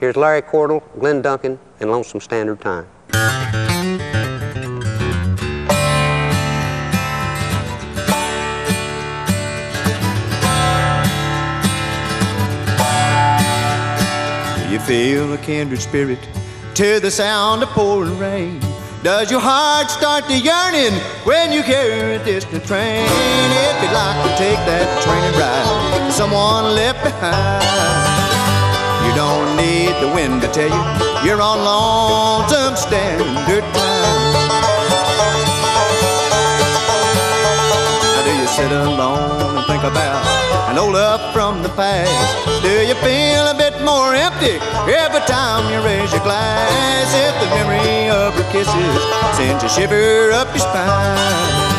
Here's Larry Cordle, Glen Duncan, and Lonesome Standard Time. You feel a kindred spirit to the sound of pouring rain. Does your heart start to yearning when you hear a distant train? If you'd like to take that train and ride, someone left behind. You don't need the wind to tell you you're on lonesome standard time. Now do you sit alone and think about an old love from the past? Do you feel a bit more empty every time you raise your glass? If the memory of her kisses sends a shiver up your spine.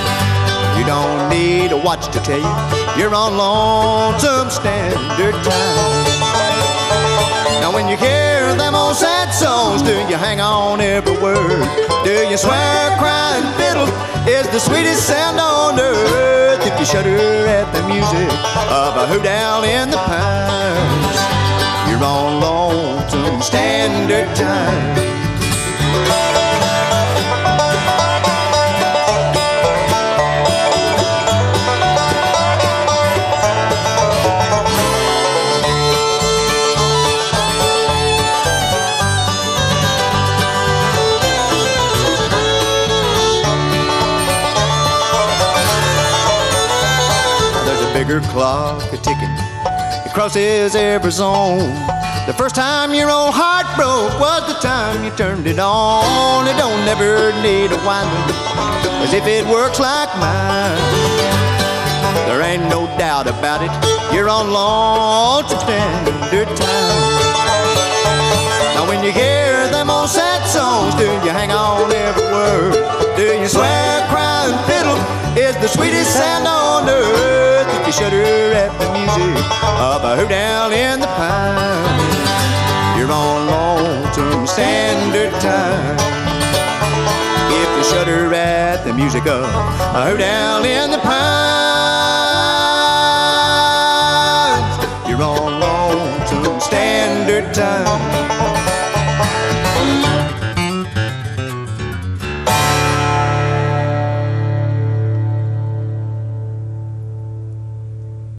You don't need a watch to tell you you're on lonesome standard time. Now when you hear them old sad songs, do you hang on every word? Do you swear crying fiddle is the sweetest sound on earth? If you shudder at the music of a hoot owl in the pines, you're on lonesome standard time. Bigger clock a ticking. It crosses every zone. The first time your old heart broke was the time you turned it on. It don't never need a winding, as if it works like mine. There ain't no doubt about it. You're on lonesome standard time. Now when you hear them old sad songs, do you hang on every word? Do you swear crying fiddle is the sweetest sound shudder at the music of a owl in the pine, you're on lonesome standard time. If you shudder at the music of a owl in the pines, you're on lonesome standard time.